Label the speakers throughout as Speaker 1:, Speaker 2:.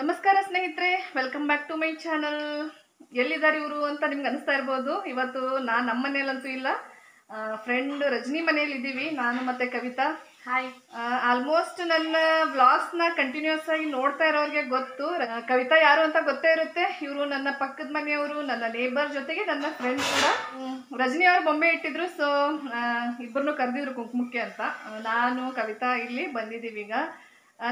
Speaker 1: ನಮಸ್ಕಾರ ಸ್ನೇಹಿತರೆ welcome back to my channel ಎಲ್ಲಿದ್ದಾರೆ ಇವರು ಅಂತ ನಿಮ್ಗೆ ಅನಿಸ್ತಾ ಇರ್ಬೋದು. ಇವತ್ತು ನಾನು ನಮ್ಮ ಮನೇಲಂತೂ ಇಲ್ಲ. ಫ್ರೆಂಡ್ ರಜನಿ ಮನೇಲಿ ಇದ್ದೀವಿ ನಾನು ಮತ್ತೆ ಕವಿತಾ.
Speaker 2: ಹಾಯ್
Speaker 1: ಆಲ್ಮೋಸ್ಟ್ ನನ್ನ ವ್ಲಾಗ್ಸ್ನ ಕಂಟಿನ್ಯೂಸ್ ಆಗಿ ನೋಡ್ತಾ ಇರೋರಿಗೆ ಗೊತ್ತು. ಕವಿತಾ ಯಾರು ಅಂತ ಗೊತ್ತೇ ಇರುತ್ತೆ. ಇವರು ನನ್ನ ಪಕ್ಕದ ಮನೆಯವರು ನನ್ನ ನೇಬರ್ ಜೊತೆಗೆ ನನ್ನ ಫ್ರೆಂಡ್ ಕೂಡ. ರಜನಿ ಅವ್ರು ಬೊಂಬೆ ಇಟ್ಟಿದ್ರು ಸೊ ಇಬ್ಬರನ್ನು ಕರೆದಿದ್ರು ಕುಂಕುಮಕ್ಕೆ ಅಂತ. ನಾನು ಕವಿತಾ ಇಲ್ಲಿ ಬಂದಿದ್ದೀವಿ ಈಗ.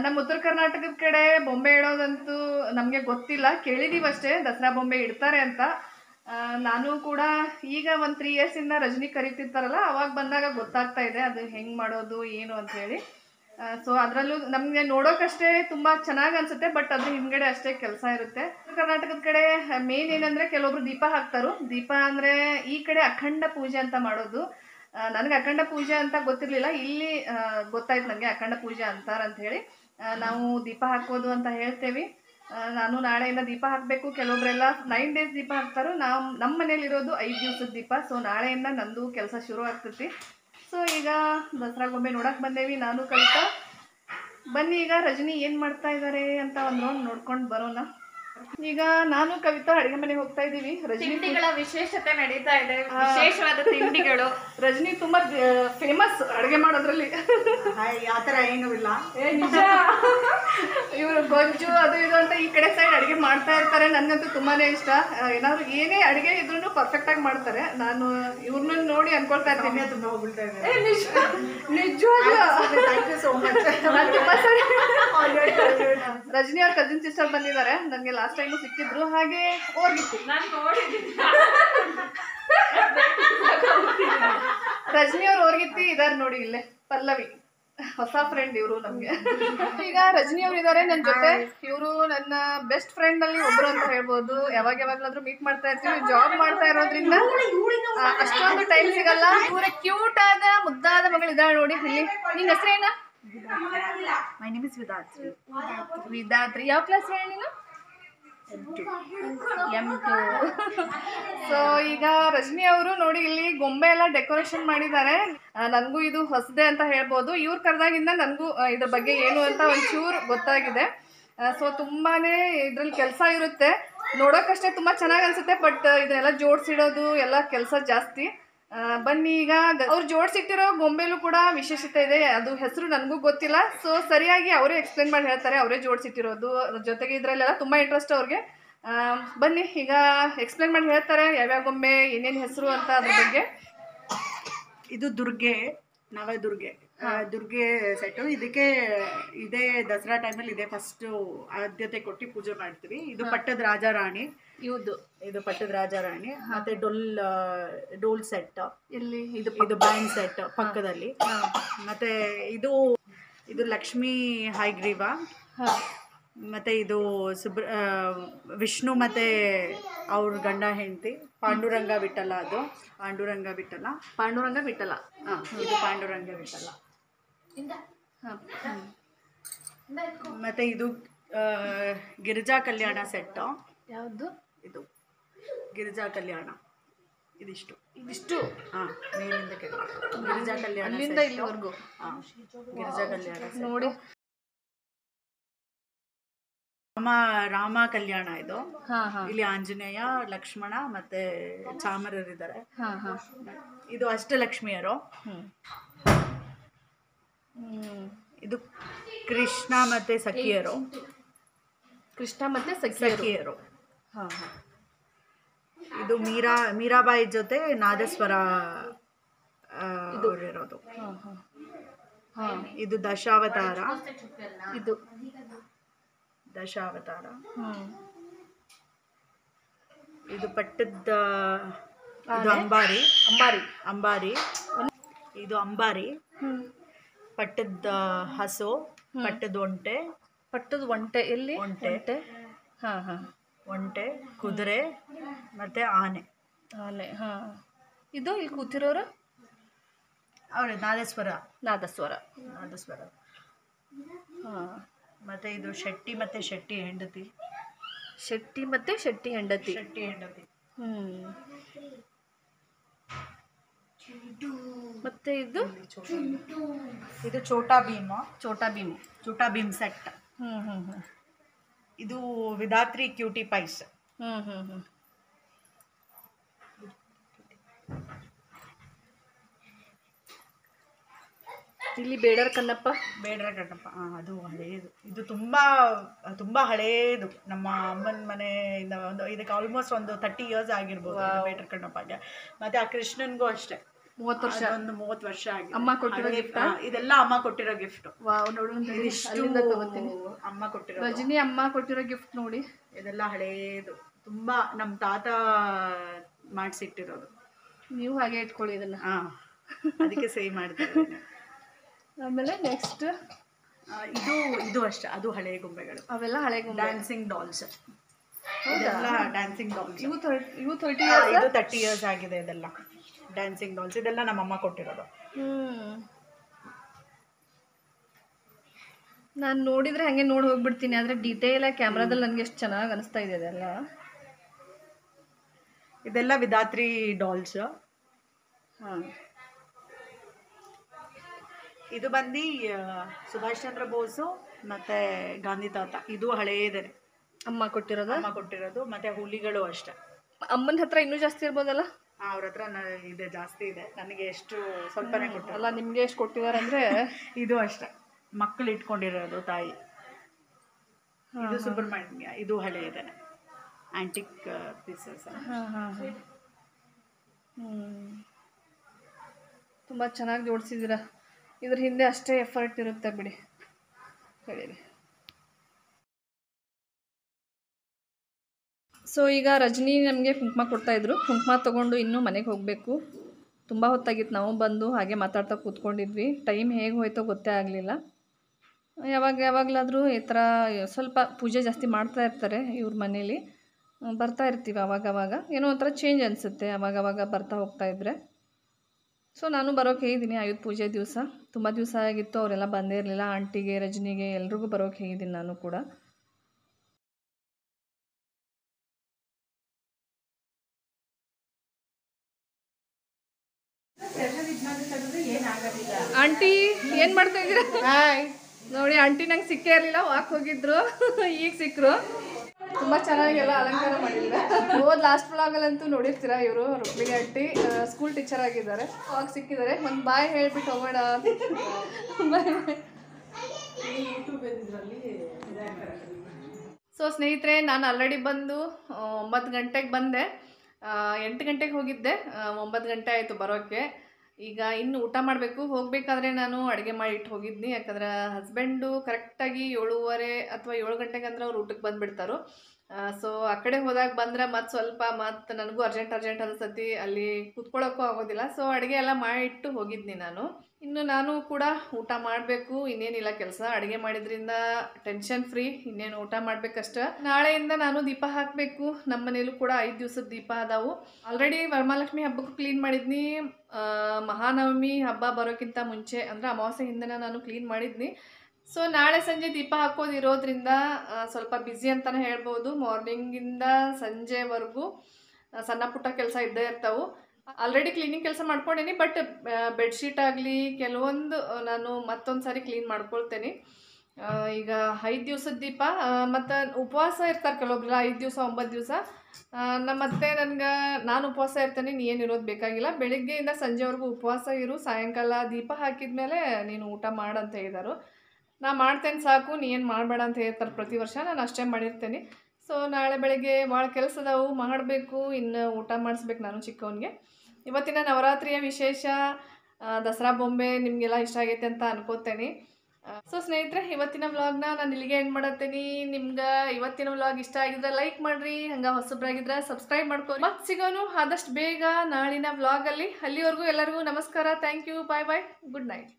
Speaker 1: ನಮ್ಮ ಉತ್ತರ ಕರ್ನಾಟಕದ ಕಡೆ ಬೊಂಬೆ ಇಡೋದಂತೂ ನಮಗೆ ಗೊತ್ತಿಲ್ಲ. ಕೇಳಿದೀವಿ ಅಷ್ಟೇ, ದಸರಾ ಬೊಂಬೆ ಇಡ್ತಾರೆ ಅಂತ. ನಾನು ಕೂಡ ಈಗ ಒಂದು ತ್ರೀ ಇಯರ್ಸಿಂದ ರಜನಿ ಕರಿತಿರ್ತಾರಲ್ಲ, ಅವಾಗ ಬಂದಾಗ ಗೊತ್ತಾಗ್ತಾ ಇದೆ, ಅದು ಹೆಂಗೆ ಮಾಡೋದು, ಏನು ಅಂತ ಹೇಳಿ. ಸೊ ಅದರಲ್ಲೂ ನಮಗೆ ನೋಡೋಕ್ಕಷ್ಟೇ ತುಂಬ ಚೆನ್ನಾಗಿ ಅನ್ಸುತ್ತೆ ಬಟ್ ಅದ್ರ ಹಿಂದ್ಗಡೆ ಅಷ್ಟೇ ಕೆಲಸ ಇರುತ್ತೆ. ಕರ್ನಾಟಕದ ಕಡೆ ಮೇನ್ ಏನಂದ್ರೆ ಕೆಲವೊಬ್ರು ದೀಪ ಹಾಕ್ತಾರು. ದೀಪ ಅಂದ್ರೆ ಈ ಕಡೆ ಅಖಂಡ ಪೂಜೆ ಅಂತ ಮಾಡೋದು. ನನಗೆ ಅಖಂಡ ಪೂಜೆ ಅಂತ ಗೊತ್ತಿರಲಿಲ್ಲ. ಇಲ್ಲಿ ಗೊತ್ತಾಯ್ತು ನನಗೆ ಅಖಂಡ ಪೂಜೆ ಅಂತಾರಂತ ಹೇಳಿ ನಾವು ದೀಪ ಹಾಕೋದು ಅಂತ ಹೇಳ್ತೇವೆ. ನಾನು ನಾಳೆಯಿಂದ ದೀಪ ಹಾಕಬೇಕು. ಕೆಲವೊಬ್ರೆಲ್ಲ ನೈನ್ ಡೇಸ್ ದೀಪ ಹಾಕ್ತಾರೋ. ನಾವು ನಮ್ಮ ಮನೇಲಿರೋದು ಐದು ದಿವಸದ ದೀಪ. ಸೊ ನಾಳೆಯಿಂದ ನಂದು ಕೆಲಸ ಶುರು ಆಗ್ತೈತಿ. ಸೊ ಈಗ ದಸರಾಗೊಮ್ಮೆ ಗೊಂಬೆ ನೋಡಕ್ ಬಂದೇವಿ. ನಾನು ಕಲಿತ. ಬನ್ನಿ, ಈಗ ರಜನಿ ಏನು ಮಾಡ್ತಾ ಇದ್ದಾರೆ ಅಂತ ಒಂದು ರೌಂಡ್ ನೋಡ್ಕೊಂಡು ಬರೋಣ. ಈಗ ನಾನು ಕವಿತಾ ಅಡಿಗೆ ಮನೆಗೆ ಹೋಗ್ತಾ ಇದೀವಿ ರಜನಿ
Speaker 2: ತಿಂಡಿಗಳ ವಿಶೇಷತೆ ನಡೀತಾ ಇದೆ. ವಿಶೇಷವಾದ ತಿಂಡಿಗಳು.
Speaker 1: ರಜನಿ ತುಂಬಾ ಫೇಮಸ್ ಅಡಿಗೆ ಮಾಡೋದ್ರಲ್ಲಿ.
Speaker 3: ಆತರ ಏನೂ ಇಲ್ಲ.
Speaker 1: ಏ ನಿಜ. ಗೊಜ್ಜು ಅದು ಇದು ಅಂತ ಈ ಕಡೆ ಸೈಡ್ ಅಡುಗೆ ಮಾಡ್ತಾ ಇರ್ತಾರೆ. ನನಗಂತೂ ತುಂಬಾನೇ ಇಷ್ಟ. ಏನಾದ್ರು ಏನೇ ಅಡುಗೆ ಇದ್ರೂ ಪರ್ಫೆಕ್ಟ್ ಆಗಿ ಮಾಡ್ತಾರೆ. ನಾನು ಇವ್ರನ್ನ ನೋಡಿ ಅನ್ಕೊಳ್ತಾ ಇರ್ತೀನಿ.
Speaker 3: ತುಂಬ ಹೋಗ್ಬಿಡ್ತಾ
Speaker 1: ನಿಜವಾಗ್ಲೂ. ರಜನಿ ಅವ್ರ ಕಜಿನ್ ಸಿಸ್ಟರ್ ಬಂದಿದ್ದಾರೆ. ನನಗೆ ಲಾಸ್ಟ್ ಟೈಮು ಸಿಕ್ಕಿದ್ರು. ಹಾಗೆ ಹೋಗಿತ್ತು. ರಜನಿ ಅವ್ರು ಅವ್ರಿಗಿತ್ತಿ ಇದಾರೆ ನೋಡಿ ಇಲ್ಲೇ. ಪಲ್ಲವಿ. ಹೊಸ ಫ್ರೆಂಡ್ ಇವರು ನಮ್ಗೆ. ಈಗ ರಜನಿ ಅವ್ರು ಇದಾರೆ ನನ್ನ ಜೊತೆ. ಇವರು ನನ್ನ ಬೆಸ್ಟ್ ಫ್ರೆಂಡ್ ಅಲ್ಲಿ ಒಬ್ರು ಅಂತ ಹೇಳ್ಬೋದು. ಯಾವಾಗ ಯಾವಾಗ್ಲಾದ್ರೂ ಮೀಟ್ ಮಾಡ್ತಾ ಇರ್ತೀವಿ. ಜಾಬ್ ಮಾಡ್ತಾ ಇರೋದ್ರಿಂದ ಅಷ್ಟೊಂದು ಟೈಮ್ ಸಿಗಲ್ಲ. ಇವರ ಕ್ಯೂಟ್ ಆದ ಮುದ್ದಾದ ಮಗಳು ಇದ್ದಾಳೆ ನೋಡಿ ಇಲ್ಲಿ. ನಿನ್ನ ಹೆಸರೇನ?
Speaker 3: ಮೈ ನೇಮ್ ಇಸ್ ವಿದಾತ್ರಿ
Speaker 1: ವಿದಾತ್ರಿ ಯಾವ ಕ್ಲಾಸ್ ಹೇಳಿ ನೀನು? ಎಂ ಟು ಸೊ ಈಗ ರಜನಿ ಅವರು ನೋಡಿ, ಇಲ್ಲಿ ಗೊಂಬೆ ಎಲ್ಲ ಡೆಕೋರೇಷನ್ ಮಾಡಿದ್ದಾರೆ. ನನಗೂ ಇದು ಹೊಸದೇ ಅಂತ ಹೇಳ್ಬೋದು. ಇವ್ರು ಕರೆದಾಗಿಂದ ನನಗೂ ಇದ್ರ ಬಗ್ಗೆ ಏನು ಅಂತ ಒಂಚೂರು ಗೊತ್ತಾಗಿದೆ. ಸೊ ತುಂಬಾನೇ ಇದ್ರಲ್ಲಿ ಕೆಲಸ ಇರುತ್ತೆ. ನೋಡೋಕ್ಕಷ್ಟೇ ತುಂಬ ಚೆನ್ನಾಗಿ ಅನ್ಸುತ್ತೆ, ಬಟ್ ಇದನ್ನೆಲ್ಲ ಜೋಡಿಸಿಡೋದು ಎಲ್ಲ ಕೆಲಸ ಜಾಸ್ತಿ. ಬನ್ನಿ ಈಗ ಅವ್ರು ಜೋಡಿಸಿಟ್ಟಿರೋ ಗೊಂಬೆಲೂ ಕೂಡ ವಿಶೇಷತೆ ಇದೆ. ಅದು ಹೆಸರು ನನಗೂ ಗೊತ್ತಿಲ್ಲ. ಸೊ ಸರಿಯಾಗಿ ಅವರೇ ಎಕ್ಸ್ಪ್ಲೇನ್ ಮಾಡಿ ಹೇಳ್ತಾರೆ, ಅವರೇ ಜೋಡಿಸಿಟ್ಟಿರೋದು ಅದ್ರ ಜೊತೆಗೆ ಇದರಲ್ಲೆಲ್ಲ ತುಂಬ ಇಂಟ್ರೆಸ್ಟ್ ಅವ್ರಿಗೆ. ಬನ್ನಿ, ಈಗ ಎಕ್ಸ್ಪ್ಲೇನ್ ಮಾಡಿ ಹೇಳ್ತಾರೆ ಯಾವ್ಯಾವ ಗೊಂಬೆ, ಏನೇನು ಹೆಸರು ಅಂತ ಅದ್ರ ಬಗ್ಗೆ.
Speaker 3: ಇದು ದುರ್ಗೆ, ನವ ದುರ್ಗೆ ಸೆಟ್ಟು ಇದಕ್ಕೆ ಇದೇ ದಸರಾ ಟೈಮಲ್ಲಿ ಇದೇ ಫಸ್ಟ್ ಆದ್ಯತೆ ಕೊಟ್ಟು ಪೂಜೆ ಮಾಡ್ತೀವಿ. ಇದು ಪಟ್ಟದ ರಾಜಾರಾಣಿ
Speaker 1: ಇವ್ದು
Speaker 3: ಇದು ಪಟ್ಟದ ರಾಜಾರಾಣಿ ಮತ್ತೆ ಡೊಲ್ ಡೋಲ್ ಸೆಟ್
Speaker 1: ಇಲ್ಲಿ ಇದು
Speaker 3: ಇದು ಬ್ಯಾಂಡ್ ಸೆಟ್ ಪಕ್ಕದಲ್ಲಿ. ಮತ್ತೆ ಇದು ಇದು ಲಕ್ಷ್ಮೀ ಹೈಗ್ರೀವ ಮತ್ತೆ ಇದು ಸುಬ್ರ ವಿಷ್ಣು ಮತ್ತೆ ಅವ್ರ ಗಂಡ ಹೆಂಡತಿ. ಪಾಂಡುರಂಗ ಬಿಟ್ಟಲ್ಲ ಅದು. ಪಾಂಡುರಂಗ ಬಿಟ್ಟಲ್ಲ
Speaker 1: ಪಾಂಡುರಂಗ ಬಿಟ್ಟಲ್ಲ
Speaker 3: ಹಾಂ ಇದು ಪಾಂಡುರಂಗ ಬಿಟ್ಟಲ್ಲ ಮತ್ತೆ ಇದು ಗಿರಿಜಾ ಕಲ್ಯಾಣ ಸೆಟ್
Speaker 1: ಯಾವುದು?
Speaker 3: ಇದು. ಗಿರಿಜಾ ಕಲ್ಯಾಣ. ಇದಿಷ್ಟು.
Speaker 1: ಇದಿಷ್ಟು?
Speaker 3: ಹಾಂ ಮೇಲಿಂದ ಕೆಳ ಗಿರಿಜಾ ಕಲ್ಯಾಣ
Speaker 1: ಅಲ್ಲಿಂದ ಇಲ್ಲಿವರೆಗೂ?
Speaker 3: ಹಾಂ ಗಿರಿಜಾ ಕಲ್ಯಾಣ
Speaker 1: ನೋಡಿ.
Speaker 3: ರಾಮ ರಾಮ ಕಲ್ಯಾಣ ಇದು. ಇಲ್ಲಿ ಆಂಜನೇಯ ಲಕ್ಷ್ಮಣ ಮತ್ತೆ ಚಾಮರರಿದ್ದಾರೆ. ಇದು ಅಷ್ಟಲಕ್ಷ್ಮಿಯರು ಇದು ಕೃಷ್ಣ ಮತ್ತೆ ಸಖಿಯರು.
Speaker 1: ಕೃಷ್ಣ ಮತ್ತೆ ಸಖಿಯರು.
Speaker 3: ಸಖಿಯರು.
Speaker 1: ಹಾಂ ಹಾಂ.
Speaker 3: ಇದು ಮೀರಾ ಮೀರಾಬಾಯಿ ಜೊತೆ ನಾದಸ್ವರ ಇರೋದು
Speaker 1: ಹಾಂ
Speaker 3: ಇದು ದಶಾವತಾರ.
Speaker 1: ಇದು.
Speaker 3: ದಶಾವತಾರ. ಇದು ಪಟ್ಟದ ಅಂಬಾರಿ.
Speaker 1: ಅಂಬಾರಿ.
Speaker 3: ಅಂಬಾರಿ. ಇದು ಅಂಬಾರಿ. ಪಟ್ಟದ ಹಸು ಪಟ್ಟದ ಒಂಟೆ.
Speaker 1: ಪಟ್ಟದ ಒಂಟೆ. ಎಲ್ಲಿ?
Speaker 3: ಒಂಟೆ.
Speaker 1: ಒಂಟೆ? ಹಾಂ ಹಾಂ.
Speaker 3: ಒಂಟೆ ಕುದುರೆ ಮತ್ತೆ ಆನೆ.
Speaker 1: ಆನೆ ಹಾಂ. ಇದು ಇಲ್ಲಿ ಕೂತಿರೋರು?
Speaker 3: ಅವ್ರೆ ನಾದಸ್ವರ.
Speaker 1: ನಾದಸ್ವರ.
Speaker 3: ನಾದಸ್ವರ.
Speaker 1: ಹಾಂ.
Speaker 3: ಮತ್ತೆ ಇದು ಶೆಟ್ಟಿ ಮತ್ತೆ ಶೆಟ್ಟಿ ಹೆಂಡತಿ.
Speaker 1: ಶೆಟ್ಟಿ ಮತ್ತೆ ಶೆಟ್ಟಿ ಹೆಂಡತಿ.
Speaker 3: ಶೆಟ್ಟಿ ಹೆಂಡತಿ.
Speaker 1: ಹ್ಮ್. ಮತ್ತೆ ಇದು?
Speaker 3: ಇದು ಚೋಟಾ ಭೀಮ.
Speaker 1: ಚೋಟಾ ಭೀಮ್.
Speaker 3: ಚೋಟಾ ಭೀಮ್ ಸೆಟ್.
Speaker 1: ಹ್ಮ್ ಹ್ಮ್ ಹ್ಮ್.
Speaker 3: ಇದು ವಿಧಾತ್ರಿ ಕ್ಯೂಟಿ ಪೈಸ್.
Speaker 1: ಹ್ಮ್ ಹ್ಞೂ ಹ್ಞೂ ಇಲ್ಲಿ ಬೇಡರ ಕಣ್ಣಪ್ಪ?
Speaker 3: ಬೇಡರ ಕಣ್ಣಪ್ಪ. ಹಾಂ ಅದು ಹಳೇದು. ಇದು ತುಂಬಾ ತುಂಬಾ ಹಳೇದು. ನಮ್ಮ ಅಮ್ಮನ ಮನೆಯಿಂದ ಒಂದು ಇದಕ್ಕೆ ಆಲ್ಮೋಸ್ಟ್ ಒಂದು ತರ್ಟಿ ಇಯರ್ಸ್ ಆಗಿರ್ಬೋದು ಬೇಡರ ಬೇಡ್ರ ಕಣ್ಣಪ್ಪಗೆ. ಮತ್ತೆ ಆ ಕೃಷ್ಣನ್ಗೂ ಅಷ್ಟೇ.
Speaker 1: ಮೂವತ್ತು ವರ್ಷ.
Speaker 3: ಒಂದು ಮೂವತ್ತು ವರ್ಷ ಆಗಿದೆ.
Speaker 1: ಅಮ್ಮ ಕೊಟ್ಟಿರೋ
Speaker 3: ಗಿಫ್ಟ್ ಇದೆಲ್ಲ ಅಮ್ಮ ಕೊಟ್ಟಿರೋ ಗಿಫ್ಟ್
Speaker 1: ವಾವ್ ನೋಡು ಅಲ್ಲಿಂದ ತಗೋತೀನಿ.
Speaker 3: ಅಮ್ಮ ಕೊಟ್ಟಿರೋ
Speaker 1: ರಜನಿ ಅಮ್ಮ ಕೊಟ್ಟಿರೋ ಗಿಫ್ಟ್ ನೋಡಿ.
Speaker 3: ಇದೆಲ್ಲ ಹಳೇದು. ತುಂಬಾ ನಮ್ಮ ತಾತ ಮಾಡಿಸಿಟ್ಟಿರೋದು.
Speaker 1: ನೀವು ಹಾಗೆ ಇಟ್ಕೊಳ್ಳಿ ಇದನ್ನ.
Speaker 3: ಹಾ ಅದಕ್ಕೆ ಸೇವ್ ಮಾಡ್ತೀವಿ
Speaker 1: ಆಮೇಲೆ ನೆಕ್ಸ್ಟ್
Speaker 3: ಇದು ಇದು ಅಷ್ಟೇ. ಅದು ಹಳೆ ಗೊಂಬೆಗಳು.
Speaker 1: ಅವೆಲ್ಲ ಹಳೆ ಗೊಂಬೆ.
Speaker 3: ಡ್ಯಾನ್ಸಿಂಗ್ ಡಾಲ್ಸ್ ಇದೆಲ್ಲ ಡ್ಯಾನ್ಸಿಂಗ್ ಡಾಲ್ಸ್
Speaker 1: ಇವು ಇವು ಥರ್ಟಿ
Speaker 3: ಇದು ತರ್ಟಿ ಇಯರ್ಸ್ ಆಗಿದೆ ಇದೆಲ್ಲ. ಡ್ಯಾನ್ಸಿಂಗ್ ಡಾಲ್ಸ್ ಇದೆಲ್ಲ ನಮ್ಮಮ್ಮ ಕೊಟ್ಟಿರೋದು.
Speaker 1: ನಾನು ನೋಡಿದ್ರೆ ಹಾಗೆ ನೋಡಿ ಹೋಗ್ಬಿಡ್ತೀನಿ ಆದರೆ ಡೀಟೇಲ್ ಆಗಿ ಕ್ಯಾಮ್ರಾದಲ್ಲಿ ನನಗೆ ಎಷ್ಟು ಚೆನ್ನಾಗಿ ಅನಿಸ್ತಾ ಇದೆ ಅದೆಲ್ಲ
Speaker 3: ಇದೆಲ್ಲ ವಿಧಾತ್ರಿ ಡಾಲ್ಸ್
Speaker 1: ಹಾಂ.
Speaker 3: ಇದು ಬಂದು ಸುಭಾಷ್ ಚಂದ್ರ ಬೋಸು ಮತ್ತೆ ಗಾಂಧಿ ತಾತ. ಇದು ಹಳೆಯದೇ
Speaker 1: ಅಮ್ಮ ಕೊಟ್ಟಿರೋದು?
Speaker 3: ಅಮ್ಮ ಕೊಟ್ಟಿರೋದು ಮತ್ತೆ ಹುಲಿಗಳು ಅಷ್ಟೇ.
Speaker 1: ಅಮ್ಮನ ಹತ್ರ ಇನ್ನೂ ಜಾಸ್ತಿ ಇರ್ಬೋದಲ್ಲ?
Speaker 3: ಅವ್ರ ಹತ್ರ ಇದೆ ಜಾಸ್ತಿ ಇದೆ. ನನಗೆ ಎಷ್ಟು ಸ್ವಲ್ಪನೇ ಕೊಟ್ಟರು
Speaker 1: ಅಲ್ಲ ನಿಮಗೆ ಎಷ್ಟು ಕೊಟ್ಟಿದ್ದಾರೆ ಅಂದ್ರೆ?
Speaker 3: ಇದು ಅಷ್ಟೇ. ಮಕ್ಕಳು ಇಟ್ಕೊಂಡಿರೋದು ತಾಯಿ. ಇದು ಸುಬ್ರಹ್ಮಣ್ಯ ಇದು ಹಳೆ ಇದೆ. ಆಂಟಿಕ್ ಪೀಸಸ್
Speaker 1: ತುಂಬ ಚೆನ್ನಾಗಿ ಜೋಡಿಸಿದ್ದೀರ ಇದ್ರ ಹಿಂದೆ ಅಷ್ಟೇ ಎಫರ್ಟ್ ಇರುತ್ತೆ ಬಿಡಿ. ಹೇಳಿರಿ. ಸೊ ಈಗ ರಜನಿ ನಮಗೆ ಕುಂಕುಮ ಕೊಡ್ತಾಯಿದ್ರು ಕುಂಕುಮ ತೊಗೊಂಡು ಇನ್ನೂ ಮನೆಗೆ ಹೋಗಬೇಕು. ತುಂಬ ಹೊತ್ತಾಗಿತ್ತು ನಾವು ಬಂದು ಹಾಗೆ ಮಾತಾಡ್ತಾ ಕೂತ್ಕೊಂಡಿದ್ವಿ. ಟೈಮ್ ಹೇಗೆ ಹೋಯ್ತೋ ಗೊತ್ತೇ ಆಗಲಿಲ್ಲ. ಯಾವಾಗ ಯಾವಾಗಲಾದರೂ ಈ ಥರ ಸ್ವಲ್ಪ ಪೂಜೆ ಜಾಸ್ತಿ ಮಾಡ್ತಾ ಇರ್ತಾರೆ ಇವ್ರ ಮನೇಲಿ. ಬರ್ತಾ ಇರ್ತೀವಿ ಅವಾಗವಾಗ ಏನೋ ಒಂಥರ ಚೇಂಜ್ ಅನಿಸುತ್ತೆ ಅವಾಗವಾಗ ಬರ್ತಾ ಹೋಗ್ತಾ ಇದ್ದರೆ ಸೊ ನಾನು ಬರೋಕೆ ಹೇಳಿದ್ದೀನಿ ಆಯುಧ ಪೂಜೆ ದಿವಸ. ತುಂಬ ದಿವಸ ಆಗಿತ್ತು, ಅವರೆಲ್ಲ ಬಂದೇ ಇರಲಿಲ್ಲ. ಆಂಟಿಗೆ ರಜನಿಗೆ ಎಲ್ರಿಗೂ ಬರೋಕೆ ಹೇಳಿದ್ದೀನಿ ನಾನು ಕೂಡ. ಆಂಟಿ ಏನು ಮಾಡ್ತಾ ಇದ್ದೀರಾ? ಹಾಯ್ ನೋಡಿ ಆಂಟಿ ನಂಗೆ ಸಿಕ್ಕೇ ಇರಲಿಲ್ಲ ವಾಕ್ ಹೋಗಿದ್ರು ಈಗ ಸಿಕ್ಕರು ತುಂಬಾ ಚೆನ್ನಾಗಿ ಎಲ್ಲ ಅಲಂಕಾರ ಮಾಡಿದ್ದಾರೆ ಹೋದ್ ಲಾಸ್ಟ್ ಬ್ಲಾಗಲ್ಲಂತೂ ನೋಡಿರ್ತೀರಾ ಇವರು ರುಕ್ಮಿಣಿ ಆಂಟಿ ಸ್ಕೂಲ್ ಟೀಚರ್ ಆಗಿದ್ದಾರೆ. ಅವಾಗ ಸಿಕ್ಕಿದ್ದಾರೆ. ಒಂದು ಬಾಯ್ ಹೇಳ್ಬಿಟ್ಟು ಹೋಗೋಣ. ಬಾಯ್ ಸೊ ಸ್ನೇಹಿತರೆ ನಾನು ಆಲ್ರೆಡಿ ಬಂದು ಒಂಬತ್ತು ಗಂಟೆಗೆ ಬಂದೆ. ಎಂಟು ಗಂಟೆಗೆ ಹೋಗಿದ್ದೆ. ಒಂಬತ್ತು ಗಂಟೆ ಆಯಿತು ಬರೋಕ್ಕೆ. ಈಗ ಇನ್ನು ಊಟ ಮಾಡಬೇಕು, ಹೋಗಬೇಕಾದ್ರೆ ನಾನು ಅಡುಗೆ ಮಾಡಿ ಇಟ್ಟು ಹೋಗಿದ್ನಿ. ಯಾಕಂದ್ರೆ ಹಸ್ಬೆಂಡು ಕರೆಕ್ಟಾಗಿ ಏಳುವರೆ ಅಥವಾ ಏಳು ಗಂಟೆಗೆ ಅಂದ್ರೆ ಅವ್ರು ಊಟಕ್ಕೆ ಬಂದುಬಿಡ್ತಾರೋ. ಸೊ ಆ ಕಡೆ ಹೋದಾಗ ಬಂದ್ರೆ ಮತ್ತು ಸ್ವಲ್ಪ ಮತ್ತು ನನಗೂ ಅರ್ಜೆಂಟ್ ಅರ್ಜೆಂಟ್ ಅನ್ಸತಿ ಅಲ್ಲಿ ಕೂತ್ಕೊಳ್ಳೋಕ್ಕೂ ಆಗೋದಿಲ್ಲ. ಸೊ ಅಡುಗೆ ಎಲ್ಲ ಮಾಡಿಟ್ಟು ಹೋಗಿದ್ನಿ ನಾನು. ಇನ್ನು ನಾನು ಕೂಡ ಊಟ ಮಾಡಬೇಕು. ಇನ್ನೇನಿಲ್ಲ ಕೆಲಸ. ಅಡುಗೆ ಮಾಡಿದ್ರಿಂದ ಟೆನ್ಷನ್ ಫ್ರೀ ಇನ್ನೇನು ಊಟ ಮಾಡಬೇಕಷ್ಟ. ನಾಳೆಯಿಂದ ನಾನು ದೀಪ ಹಾಕಬೇಕು. ನಮ್ಮ ಮನೇಲೂ ಕೂಡ ಐದು ದಿವಸದ ದೀಪ ಅದಾವು. ಆಲ್ರೆಡಿ ವರಮಹಾಲಕ್ಷ್ಮಿ ಹಬ್ಬಕ್ಕೂ ಕ್ಲೀನ್ ಮಾಡಿದ್ನಿ. ಮಹಾನವಮಿ ಹಬ್ಬ ಬರೋಕ್ಕಿಂತ ಮುಂಚೆ ಅಂದರೆ ಅಮಾವಾಸ್ಯೆ ಹಿಂದೆ ನಾನು ಕ್ಲೀನ್ ಮಾಡಿದ್ನಿ. ಸೊ ನಾಳೆ ಸಂಜೆ ದೀಪ ಹಾಕೋದು ಇರೋದ್ರಿಂದ ಸ್ವಲ್ಪ ಬ್ಯುಸಿ ಅಂತಲೇ ಹೇಳ್ಬೋದು. ಮಾರ್ನಿಂಗಿಂದ ಸಂಜೆವರೆಗೂ ಸಣ್ಣ ಪುಟ್ಟ ಕೆಲಸ ಇದ್ದೇ ಇರ್ತಾವೆ. ಆಲ್ರೆಡಿ ಕ್ಲೀನಿಂಗ್ ಕೆಲಸ ಮಾಡ್ಕೊಂಡೀನಿ ಬಟ್ ಬೆಡ್ಶೀಟ್ ಆಗಲಿ ಕೆಲವೊಂದು ನಾನು ಮತ್ತೊಂದು ಸಾರಿ ಕ್ಲೀನ್ ಮಾಡ್ಕೊಳ್ತೇನೆ ಈಗ ಐದು ದಿವ್ಸದ ದೀಪ ಮತ್ತು ಉಪವಾಸ ಇರ್ತಾರೆ ಕೆಲವೊಬ್ರು, ಐದು ದಿವಸ, ಒಂಬತ್ತು ದಿವಸ. ನಮ್ಮ ಅತ್ತೆ ನನಗೆ, ನಾನು ಉಪವಾಸ ಇರ್ತೇನೆ ಏನು ಇರೋದು ಬೇಕಾಗಿಲ್ಲ. ಬೆಳಿಗ್ಗೆಯಿಂದ ಸಂಜೆವರೆಗೂ ಉಪವಾಸ ಇರು, ಸಾಯಂಕಾಲ ದೀಪ ಹಾಕಿದ್ಮೇಲೆ ನೀನು ಊಟ ಮಾಡಂತ ಹೇಳಿದಾರು. ನಾ ಮಾಡ್ತೇನೆ ಸಾಕು, ನೀ ಏನು ಮಾಡಬೇಡ ಅಂತ ಹೇಳ್ತಾರೆ ಪ್ರತಿ ವರ್ಷ, ನಾನು ಅಷ್ಟೇ ಮಾಡಿರ್ತೇನೆ. ಸೊ ನಾಳೆ ಬೆಳಗ್ಗೆ ಭಾಳ ಕೆಲಸದವು, ಮಾಡಬೇಕು, ಇನ್ನು ಊಟ ಮಾಡಿಸ್ಬೇಕು ನಾನು ಚಿಕ್ಕವನಿಗೆ. ಇವತ್ತಿನ ನವರಾತ್ರಿಯ ವಿಶೇಷ ದಸರಾ ಬೊಂಬೆ ನಿಮಗೆಲ್ಲ ಇಷ್ಟ ಆಗೈತೆ ಅಂತ ಅನ್ಕೋತೇನೆ. ಸೊ ಸ್ನೇಹಿತರೆ, ಇವತ್ತಿನ ವ್ಲಾಗ್ನ ನಾನು ಇಲ್ಲಿಗೆ ಎಂಡ್ ಮಾಡತ್ತೇನೆ. ನಿಮ್ಗೆ ಇವತ್ತಿನ ವ್ಲಾಗ್ ಇಷ್ಟ ಆಗಿದ್ರೆ ಲೈಕ್ ಮಾಡ್ರಿ. ಹಂಗೆ ಹೊಸಬ್ರಾಗಿದ್ರೆ ಸಬ್ಸ್ಕ್ರೈಬ್ ಮಾಡ್ಕೊರಿ. ಮತ್ತೆ ಸಿಗೋನು ಆದಷ್ಟು ಬೇಗ ನಾಳಿನ ವ್ಲಾಗಲ್ಲಿ. ಅಲ್ಲಿವರೆಗೂ ಎಲ್ಲರಿಗೂ ನಮಸ್ಕಾರ. Thank you bye bye good night